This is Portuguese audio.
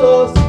sos